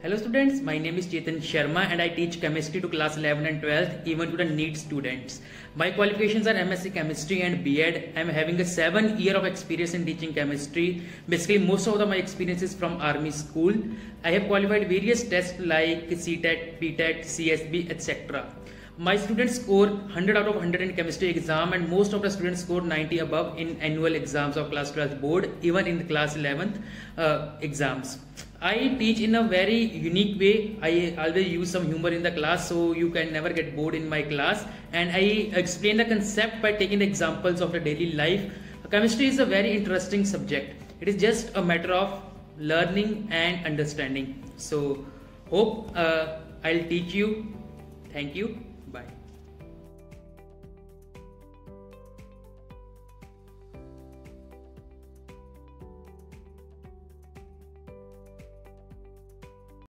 Hello students, my name is Chetan Sharma and I teach chemistry to class 11 and 12 even to the NEET students. My qualifications are MSc Chemistry and B.Ed. I am having a 7 year of experience in teaching chemistry. Basically most of the, my experience is from army school. I have qualified various tests like CTET, PTET, CSB etc. My students score 100 out of 100 in chemistry exam and most of the students score 90 above in annual exams of class 12 board even in the class 11th uh, exams. I teach in a very unique way. I always use some humor in the class so you can never get bored in my class. And I explain the concept by taking the examples of the daily life. Chemistry is a very interesting subject. It is just a matter of learning and understanding. So hope uh, I'll teach you. Thank you.